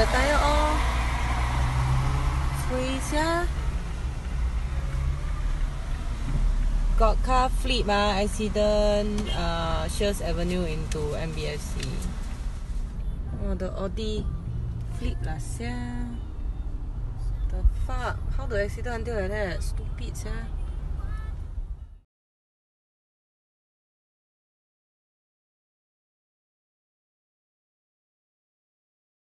的单哟哦，吹一下。Got oh. ya. car flip ah accident uh, Shears Avenue into MBFC. Oh the Audi flip lah sia. The fuck? How the accident until like that? Stupid sia.